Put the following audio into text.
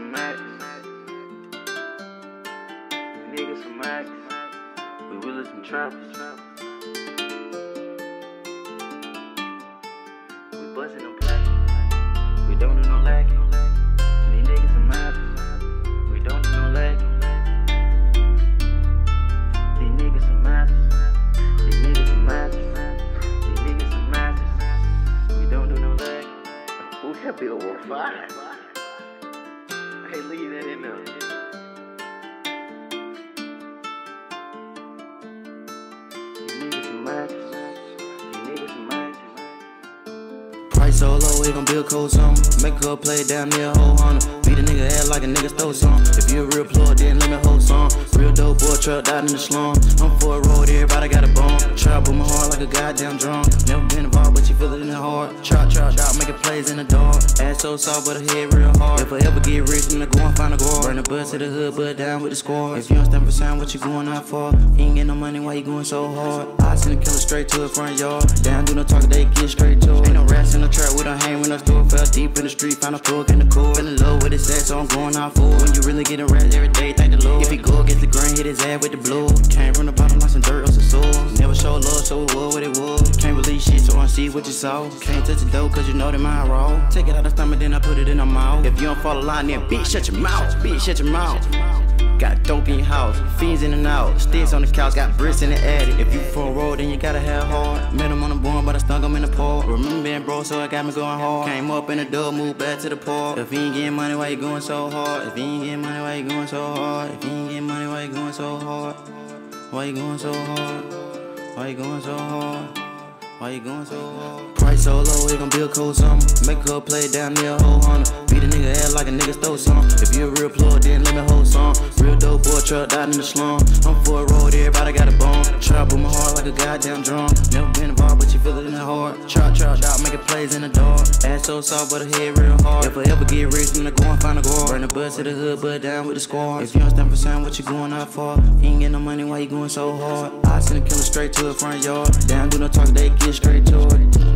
some. Niggas some max. We really some trappers. We bustin' them plaques. We don't do no lacking. These niggas some max. We don't do no. Hey, leave that in there. Price so low, we gon' build cold song. Make her play down near a whole hundred. Beat a nigga head like a nigga stole some. If you a real plug, then let me hold some. Real dope truck out in the slum. I'm for a road, everybody got a bone. Trap with my heart like a goddamn drum. Never been involved, but you feel it in the heart. Trap, trap, dog, making plays in the dark. Ass so soft, but her head real hard. If I ever get rich, then I go and find a guard. Burn the bus to the hood, but down with the squad. If you don't stand for sound, what you going out for? Ain't get no money, why you going so hard? I send a killer straight to the front yard. Down, do no talking, they get straight to it. Ain't no the trap, we don't hang with no store. Fell deep in the street, found a plug in the cord. Fell in love with his ass, so I'm going out for it. When you really getting rats every day, thank the Lord. If he go against the grain, hit his ass with the blue. Came from the bottom like some dirt or some soil. Never show love, so it was what it was. Can't believe shit, so I see what you saw. Can't touch the dough, cause you know that mine raw. Take it out the stomach, then I put it in the mouth. If you don't follow line, then bitch, shut your mouth. Bitch, shut your mouth. Got dope in your house, fiends in and out. Sticks on the couch, got bricks in the attic. If you for a road, then you gotta have heart. Met him on the born, but I stung him in the park. Remember being broke, so it got me going hard. Came up in the door, moved back to the park. If you ain't getting money, why you going so hard? If you ain't getting money, why you going so hard? If you ain't getting money, why you going so hard? Why you going so hard? Why you going so hard? Why you going so hard? Price so low, we gon' build cold summer. Make her play down a whole hundred. Beat a nigga head like a nigga stole some. If you a real plug, then let me hold. Truck out in the slum. I'm for a road, everybody got a bone. Trap with my heart like a goddamn drum. Never been involved, but you feel it in the heart. Trap, trap, dog, making plays in the dark. Ass so soft, but her head real hard. If I ever get rich, then I go and find a guard. Burn the bus to the hood, but down with the squad. If you don't stand for sound, what you going out for? You ain't get no money, why you going so hard? I send a killer straight to the front yard. Down, do no talk, they get straight to it.